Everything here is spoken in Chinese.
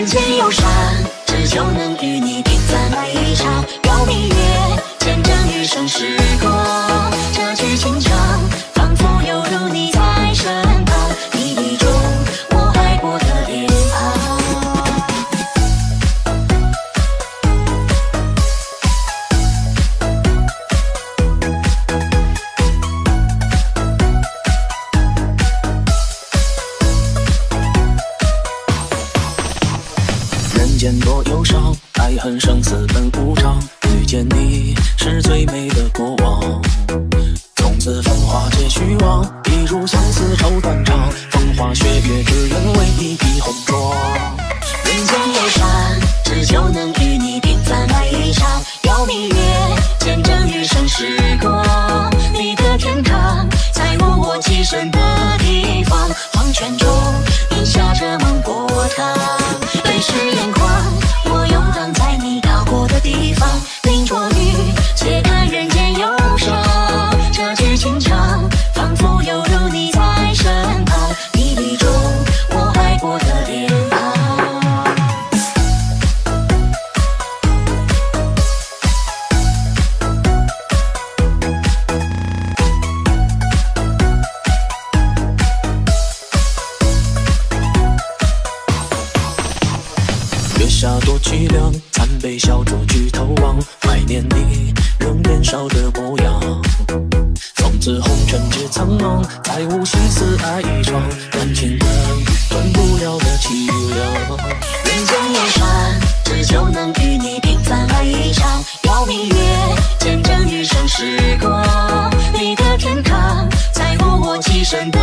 人间有善，只求能与你间多忧伤，爱恨生死本无常。遇见你是最美的过往，从此风华皆虚妄，一如相思愁断肠。风花雪月，只愿为你披红妆。人间有伤，只求能与你平凡来一场。邀明月，见证余生时下多凄凉，残杯小酌举头望，怀念你仍年少的模样。从此红尘皆苍茫，再无心思爱一场，感情的断不了的凄凉。人间有善，只求能与你平凡爱一场。邀明月，见证余生时光。你的天堂，在我我栖身的